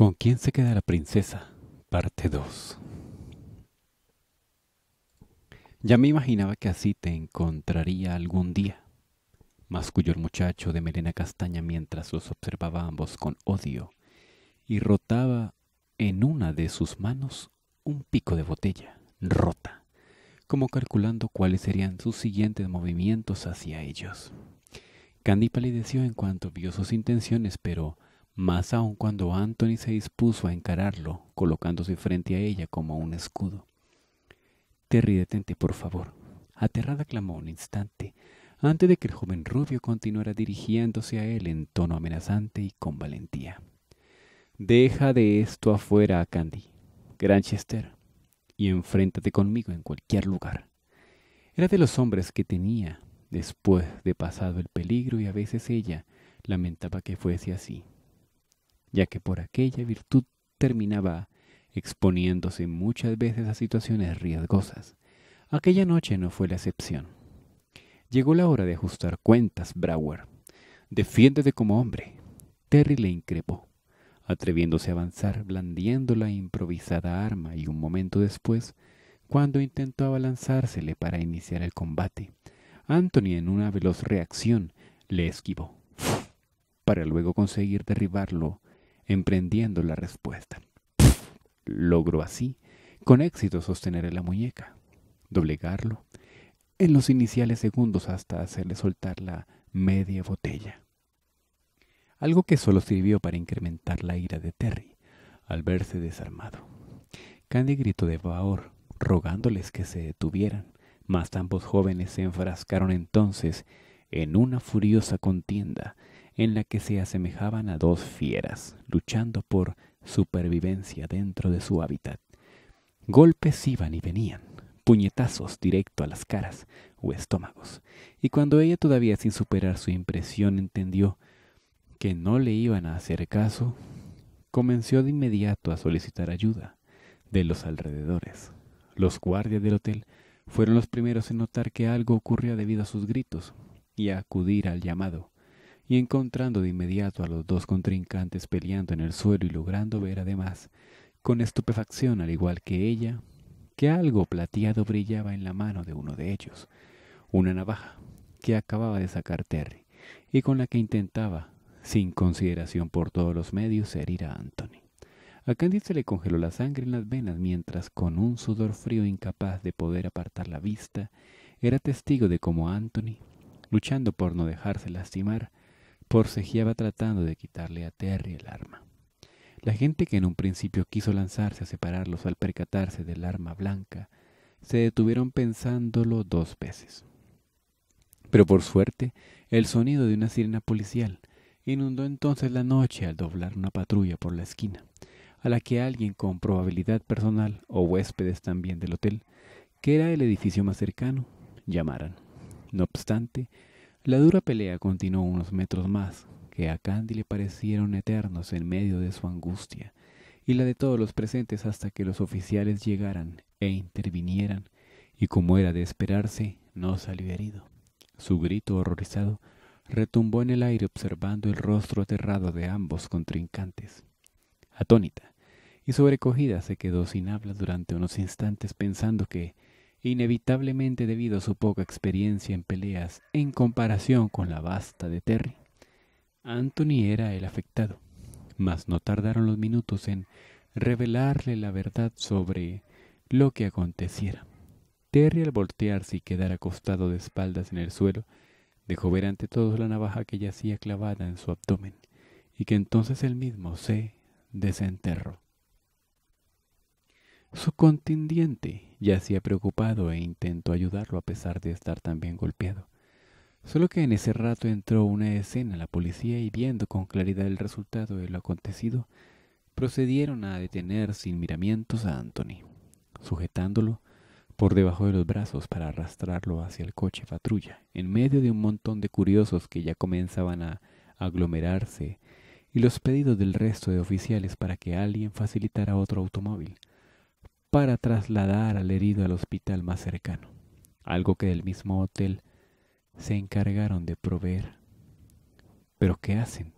¿Con quién se queda la princesa? Parte 2 Ya me imaginaba que así te encontraría algún día, masculló el muchacho de melena castaña mientras los observaba ambos con odio y rotaba en una de sus manos un pico de botella rota, como calculando cuáles serían sus siguientes movimientos hacia ellos. Candy palideció en cuanto vio sus intenciones, pero más aún cuando Anthony se dispuso a encararlo, colocándose frente a ella como un escudo. Terry, detente, por favor. Aterrada clamó un instante, antes de que el joven rubio continuara dirigiéndose a él en tono amenazante y con valentía. Deja de esto afuera, Candy, Granchester, y enfréntate conmigo en cualquier lugar. Era de los hombres que tenía después de pasado el peligro y a veces ella lamentaba que fuese así, ya que por aquella virtud terminaba exponiéndose muchas veces a situaciones riesgosas. Aquella noche no fue la excepción. Llegó la hora de ajustar cuentas, Brower. Defiéndete como hombre. Terry le increpó atreviéndose a avanzar blandiendo la improvisada arma y un momento después, cuando intentó abalanzársele para iniciar el combate, Anthony en una veloz reacción le esquivó, para luego conseguir derribarlo, emprendiendo la respuesta. Logró así, con éxito, sostener la muñeca, doblegarlo, en los iniciales segundos hasta hacerle soltar la media botella algo que solo sirvió para incrementar la ira de Terry al verse desarmado. Candy gritó de pavor, rogándoles que se detuvieran, mas ambos jóvenes se enfrascaron entonces en una furiosa contienda en la que se asemejaban a dos fieras, luchando por supervivencia dentro de su hábitat. Golpes iban y venían, puñetazos directo a las caras o estómagos, y cuando ella todavía sin superar su impresión entendió que no le iban a hacer caso, comenzó de inmediato a solicitar ayuda de los alrededores. Los guardias del hotel fueron los primeros en notar que algo ocurría debido a sus gritos y a acudir al llamado, y encontrando de inmediato a los dos contrincantes peleando en el suelo y logrando ver además, con estupefacción al igual que ella, que algo plateado brillaba en la mano de uno de ellos, una navaja que acababa de sacar Terry y con la que intentaba sin consideración por todos los medios, herir a Anthony. A Candy se le congeló la sangre en las venas mientras, con un sudor frío incapaz de poder apartar la vista, era testigo de cómo Anthony, luchando por no dejarse lastimar, forcejeaba tratando de quitarle a Terry el arma. La gente que en un principio quiso lanzarse a separarlos al percatarse del arma blanca, se detuvieron pensándolo dos veces. Pero por suerte, el sonido de una sirena policial inundó entonces la noche al doblar una patrulla por la esquina, a la que alguien con probabilidad personal o huéspedes también del hotel, que era el edificio más cercano, llamaran. No obstante, la dura pelea continuó unos metros más, que a Candy le parecieron eternos en medio de su angustia, y la de todos los presentes hasta que los oficiales llegaran e intervinieran, y como era de esperarse, no salió herido. Su grito horrorizado retumbó en el aire observando el rostro aterrado de ambos contrincantes. Atónita y sobrecogida se quedó sin habla durante unos instantes pensando que, inevitablemente debido a su poca experiencia en peleas en comparación con la vasta de Terry, Anthony era el afectado, mas no tardaron los minutos en revelarle la verdad sobre lo que aconteciera. Terry al voltearse y quedar acostado de espaldas en el suelo, Dejó ver ante todos la navaja que yacía clavada en su abdomen y que entonces él mismo se desenterró. Su contendiente yacía preocupado e intentó ayudarlo a pesar de estar tan bien golpeado. Solo que en ese rato entró una escena la policía y viendo con claridad el resultado de lo acontecido, procedieron a detener sin miramientos a Anthony. Sujetándolo, por debajo de los brazos para arrastrarlo hacia el coche patrulla, en medio de un montón de curiosos que ya comenzaban a aglomerarse y los pedidos del resto de oficiales para que alguien facilitara otro automóvil para trasladar al herido al hospital más cercano, algo que del mismo hotel se encargaron de proveer. ¿Pero qué hacen?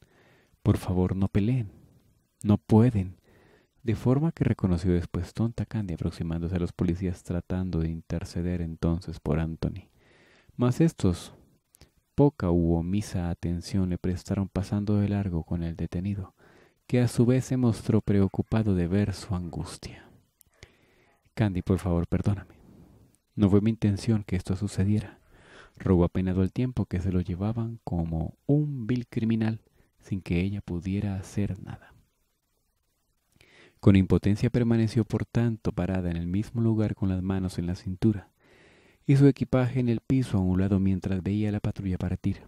Por favor, no peleen. no pueden. De forma que reconoció después tonta Candy aproximándose a los policías tratando de interceder entonces por Anthony. Mas estos poca u omisa atención le prestaron pasando de largo con el detenido, que a su vez se mostró preocupado de ver su angustia. Candy, por favor, perdóname. No fue mi intención que esto sucediera. Rogó apenado el tiempo que se lo llevaban como un vil criminal sin que ella pudiera hacer nada. Con impotencia permaneció por tanto parada en el mismo lugar con las manos en la cintura y su equipaje en el piso a un lado mientras veía a la patrulla partir.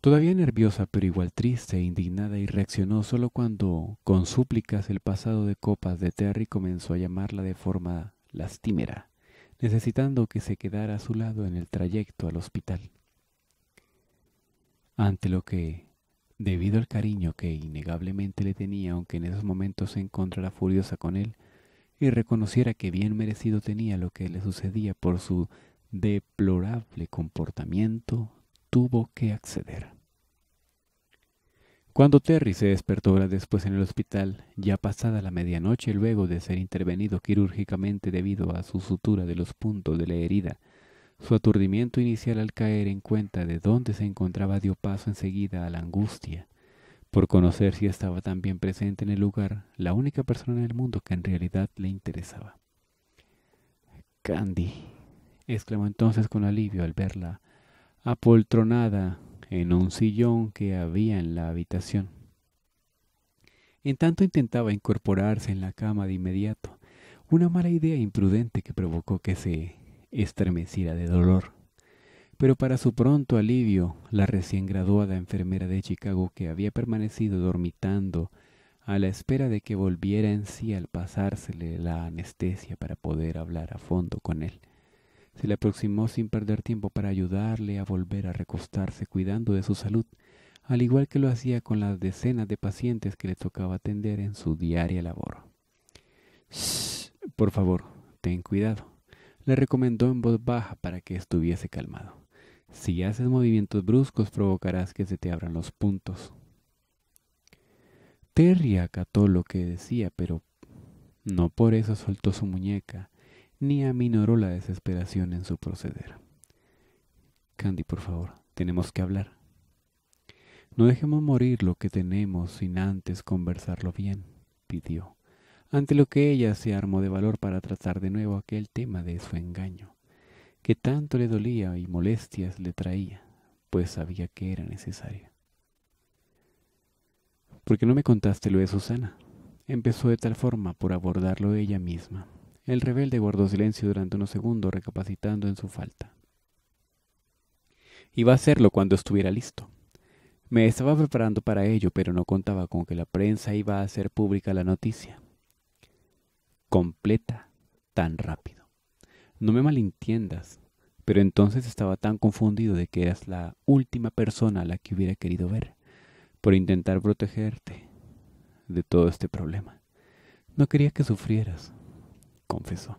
Todavía nerviosa, pero igual triste e indignada, y reaccionó solo cuando, con súplicas, el pasado de copas de Terry comenzó a llamarla de forma lastimera, necesitando que se quedara a su lado en el trayecto al hospital. Ante lo que, debido al cariño que innegablemente le tenía, aunque en esos momentos se encontrara furiosa con él, y reconociera que bien merecido tenía lo que le sucedía por su deplorable comportamiento, tuvo que acceder. Cuando Terry se despertó horas después en el hospital, ya pasada la medianoche luego de ser intervenido quirúrgicamente debido a su sutura de los puntos de la herida, su aturdimiento inicial al caer en cuenta de dónde se encontraba dio paso enseguida a la angustia, por conocer si estaba también presente en el lugar la única persona en el mundo que en realidad le interesaba. Candy, exclamó entonces con alivio al verla apoltronada en un sillón que había en la habitación. En tanto intentaba incorporarse en la cama de inmediato, una mala idea imprudente que provocó que se estremeciera de dolor. Pero para su pronto alivio, la recién graduada enfermera de Chicago que había permanecido dormitando a la espera de que volviera en sí al pasársele la anestesia para poder hablar a fondo con él, se le aproximó sin perder tiempo para ayudarle a volver a recostarse cuidando de su salud, al igual que lo hacía con las decenas de pacientes que le tocaba atender en su diaria labor. Shh, por favor, ten cuidado, le recomendó en voz baja para que estuviese calmado. Si haces movimientos bruscos provocarás que se te abran los puntos. Terry acató lo que decía, pero no por eso soltó su muñeca ni aminoró la desesperación en su proceder. Candy, por favor, tenemos que hablar. No dejemos morir lo que tenemos sin antes conversarlo bien, pidió, ante lo que ella se armó de valor para tratar de nuevo aquel tema de su engaño, que tanto le dolía y molestias le traía, pues sabía que era necesario. ¿Por qué no me contaste lo de Susana? Empezó de tal forma por abordarlo ella misma. El rebelde guardó silencio durante unos segundos, recapacitando en su falta. Iba a hacerlo cuando estuviera listo. Me estaba preparando para ello, pero no contaba con que la prensa iba a hacer pública la noticia. Completa, tan rápido. No me malentiendas, pero entonces estaba tan confundido de que eras la última persona a la que hubiera querido ver, por intentar protegerte de todo este problema. No quería que sufrieras, confesó.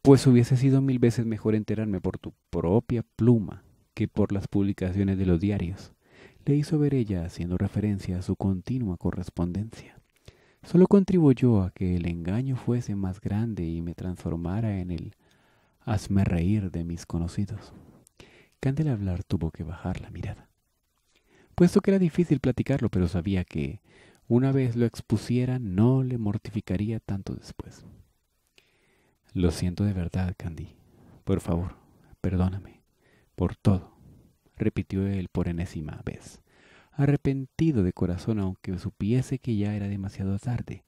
Pues hubiese sido mil veces mejor enterarme por tu propia pluma que por las publicaciones de los diarios, le hizo ver ella haciendo referencia a su continua correspondencia. Solo contribuyó a que el engaño fuese más grande y me transformara en el hazme reír de mis conocidos. Que hablar tuvo que bajar la mirada. Puesto que era difícil platicarlo, pero sabía que, una vez lo expusiera, no le mortificaría tanto después. Lo siento de verdad, Candy. Por favor, perdóname. Por todo, repitió él por enésima vez, arrepentido de corazón aunque supiese que ya era demasiado tarde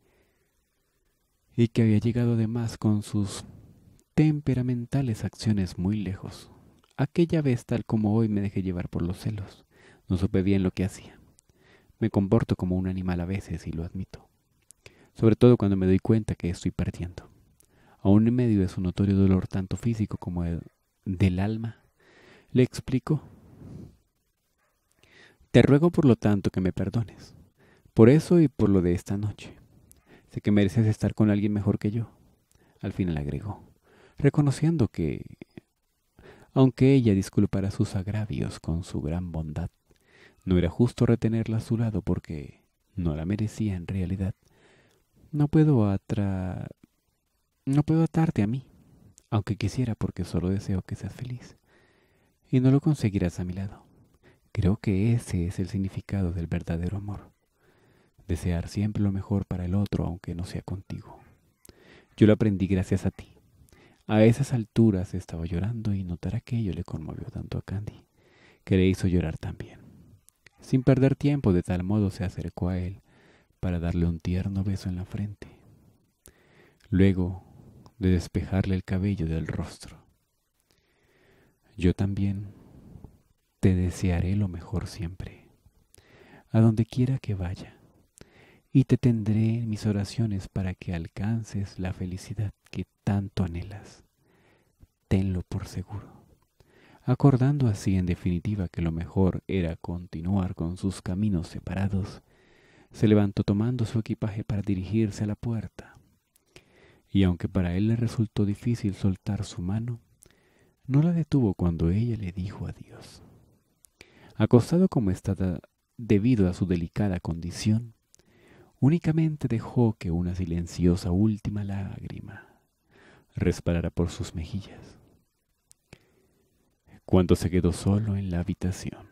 y que había llegado de más con sus temperamentales acciones muy lejos. Aquella vez tal como hoy me dejé llevar por los celos. No supe bien lo que hacía. Me comporto como un animal a veces y lo admito. Sobre todo cuando me doy cuenta que estoy perdiendo aún en medio de su notorio dolor tanto físico como del alma, le explico. Te ruego por lo tanto que me perdones, por eso y por lo de esta noche. Sé que mereces estar con alguien mejor que yo. Al final agregó, reconociendo que, aunque ella disculpara sus agravios con su gran bondad, no era justo retenerla a su lado porque no la merecía en realidad. No puedo atra... No puedo atarte a mí, aunque quisiera porque solo deseo que seas feliz. Y no lo conseguirás a mi lado. Creo que ese es el significado del verdadero amor. Desear siempre lo mejor para el otro aunque no sea contigo. Yo lo aprendí gracias a ti. A esas alturas estaba llorando y notar aquello le conmovió tanto a Candy, que le hizo llorar también. Sin perder tiempo, de tal modo se acercó a él para darle un tierno beso en la frente. Luego de despejarle el cabello del rostro. Yo también te desearé lo mejor siempre, a donde quiera que vaya, y te tendré en mis oraciones para que alcances la felicidad que tanto anhelas. Tenlo por seguro acordando así en definitiva que lo mejor era continuar con sus caminos separados, se levantó tomando su equipaje para dirigirse a la puerta. Y aunque para él le resultó difícil soltar su mano, no la detuvo cuando ella le dijo adiós. Acostado como estaba debido a su delicada condición, únicamente dejó que una silenciosa última lágrima resbalara por sus mejillas cuando se quedó solo en la habitación.